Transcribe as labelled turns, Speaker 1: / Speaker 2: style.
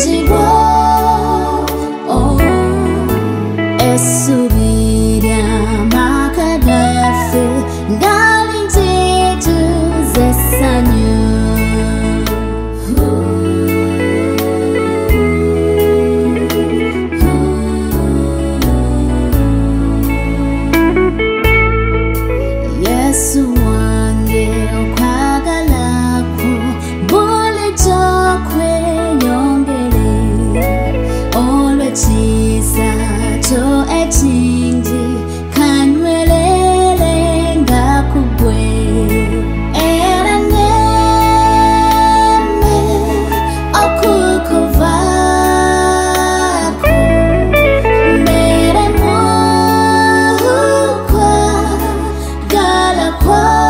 Speaker 1: 是我我